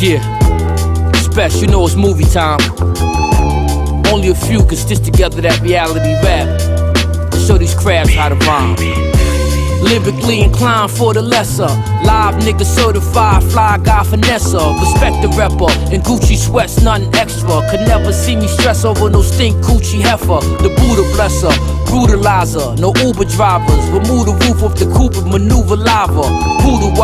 Yeah, special, you know it's movie time. Only a few can stitch together that reality rap. Show these crabs how to rhyme. Lyrically inclined for the lesser. Live nigga certified, fly guy finesse. Respect the rapper and Gucci sweats, nothing extra. Could never see me stress over no stink Gucci heifer. The Buddha blesser, brutalizer. No Uber drivers. Remove the roof of the coupe and maneuver lava. Buddha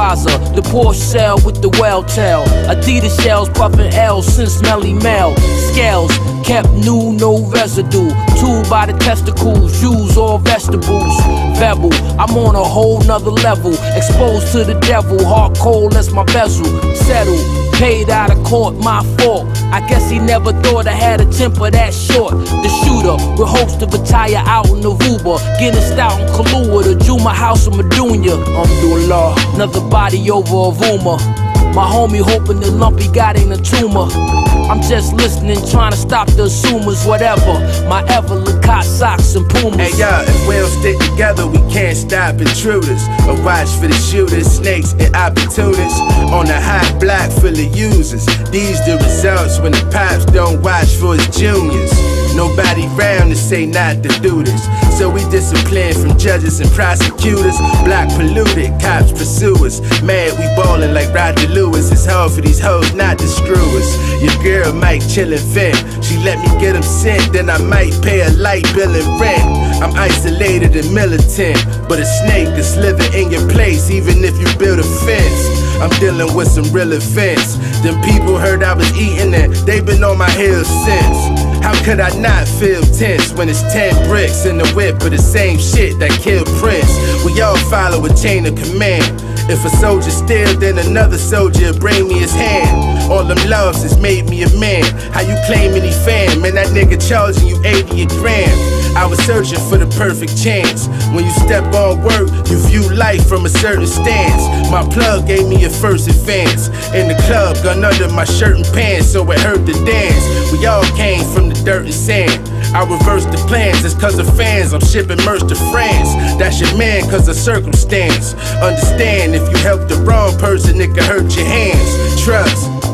the Porsche shell with the well tail. Adidas shells puffin' L since Melle Mel. Scales kept new, no residue. Two by the testicles, shoes all vegetables. Rebel, I'm on a whole nother level. Exposed to the devil, hard cold as my bezel. Settle, paid out of court, my fault. I guess he never thought I had a temper that short. The shooter, with hopes to retire out in Aruba. Getting stout in Kahlua, the Juma House of Medunia. law, another body over a rumor. My homie hoping the lumpy got in a tumor. I'm just listening, trying to stop the assumers, whatever. My ever Lacoste socks and Pumas. Hey yo, if we don't stick together, we can't stop intruders. Or watch for the shooters, snakes, and opportunists. On the hot block full of users. These the results when the pops don't watch for his juniors. Nobody round to say not to do this. So we discipline from judges and prosecutors. Block polluted, cops pursue us. Mad, we ballin' like Roger Lewis. It's hard for these hoes not to screw us. Your girl might chillin' vent. She let me get them sent, then I might pay a light bill and rent. I'm isolated and militant, but a snake is living in your place, even if you build a fence. I'm dealing with some real offense. Them people heard I was eating it, they've been on my heels since. How could I not feel tense when it's 10 bricks in the whip of the same shit that killed Prince? We all follow a chain of command. If a soldier steal, then another soldier bring me his hand. All them loves has made me a man. How you claim any fan? Man, that nigga charging you 80 a grand. I was searching for the perfect chance. When you step on work, you view life from a certain stance. My plug gave me a first advance. In the club, gun under my shirt and pants, so it hurt to dance. We all came from the dirt and sand. I reversed the plans, it's cause of fans. I'm shipping merch to France. That's your man, cause of circumstance. Understand, if you help the wrong person, it can hurt your hands. Trust.